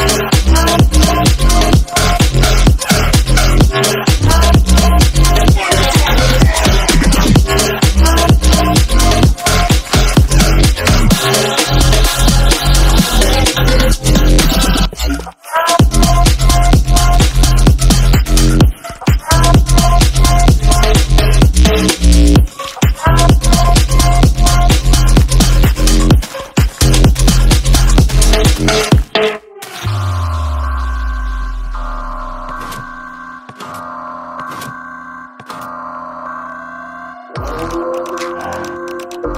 Hola. Each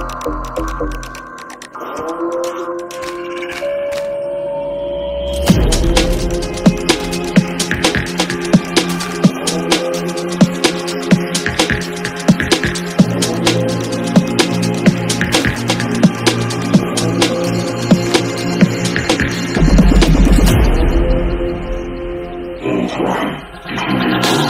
one